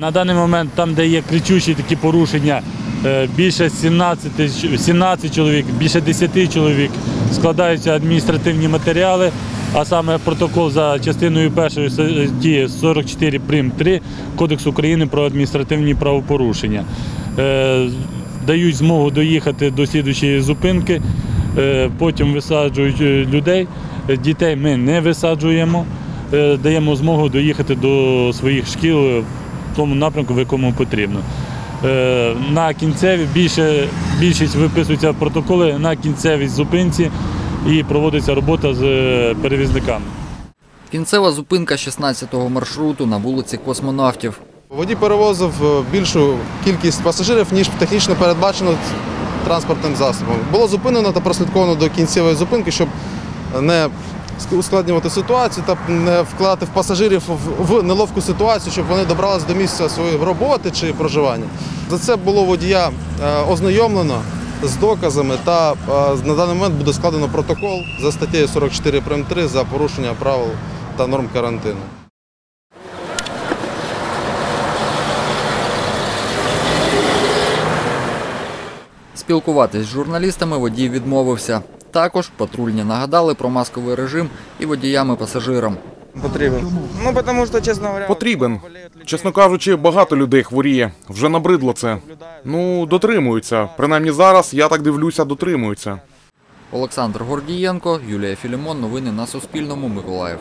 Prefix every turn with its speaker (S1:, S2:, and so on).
S1: На даний момент, там, де є кричущі такі порушення, е, більше 17, 17 чоловік, більше 10 чоловік складаються адміністративні матеріали, а саме протокол за частиною першої статті 44 прим 3 Кодексу України про адміністративні правопорушення. Е, Дають змогу доїхати до слідуючої зупинки, е, потім висаджують е, людей. Е, Дітей ми не висаджуємо, е, даємо змогу доїхати до своїх шкіл в тому напрямку, в якому потрібно. Е, На кінцеві більше, більшість виписується в протоколи на кінцевій зупинці і проводиться робота з е, перевізниками.
S2: Кінцева зупинка 16-го маршруту на вулиці Космонавтів.
S3: Водій перевозив е, більшу кількість пасажирів, ніж технічно передбачено транспортним засобом. Було зупинено та прослідковано до кінцевої зупинки, щоб не ускладнювати ситуацію та не вкладати в пасажирів в- неловку ситуацію, щоб вони добралися до місця своєї роботи чи проживання. За це було водія е, ознайомлено з доказами та е, на даний момент буде складено протокол за статтею 44 прим. 3 за порушення правил та норм карантину.
S2: Спілкуватись з журналістами водій відмовився. Також патрульні нагадали про масковий режим і водіям і пасажирам.
S4: Потрібен. Ну, потому что, честно говоря...
S5: Потрібен. Чесно кажучи, багато людей хворіє. Вже набридло це. Ну, дотримуються. Принаймні зараз я так дивлюся, дотримуються.
S2: Олександр Гордієнко, Юлія Філімон. Новини на Суспільному. Миколаїв.